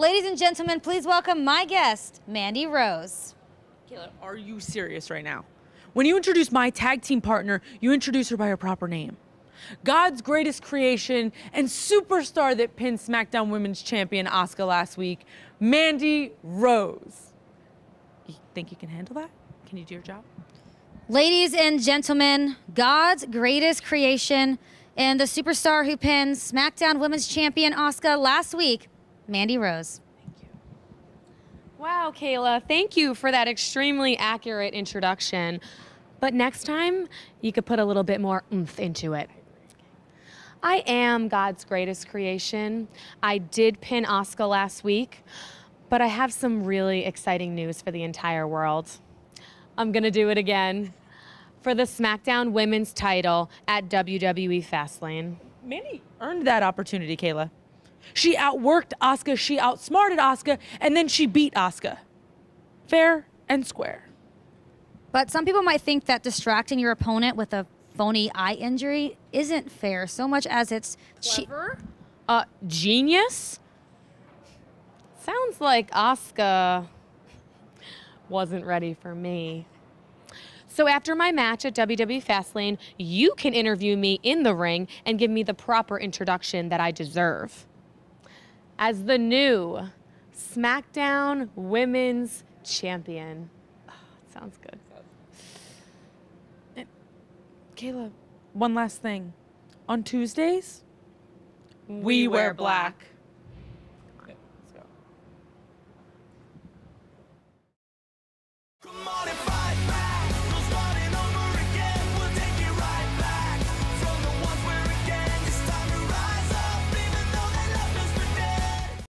Ladies and gentlemen, please welcome my guest, Mandy Rose. Kayla, are you serious right now? When you introduce my tag team partner, you introduce her by her proper name. God's greatest creation and superstar that pinned SmackDown Women's Champion Asuka last week, Mandy Rose. You think you can handle that? Can you do your job? Ladies and gentlemen, God's greatest creation and the superstar who pinned SmackDown Women's Champion Asuka last week, Mandy Rose. Thank you. Wow, Kayla, thank you for that extremely accurate introduction. But next time, you could put a little bit more oomph into it. I am God's greatest creation. I did pin Asuka last week, but I have some really exciting news for the entire world. I'm gonna do it again for the SmackDown Women's title at WWE Fastlane. Mandy earned that opportunity, Kayla. She outworked Asuka, she outsmarted Asuka, and then she beat Asuka. Fair and square. But some people might think that distracting your opponent with a phony eye injury isn't fair so much as it's che- Clever? Uh, genius? Sounds like Asuka wasn't ready for me. So after my match at WWE Fastlane, you can interview me in the ring and give me the proper introduction that I deserve. As the new SmackDown Women's Champion. Ah, sounds good. Kayla, one last thing. On Tuesdays, we, wear black. Okay,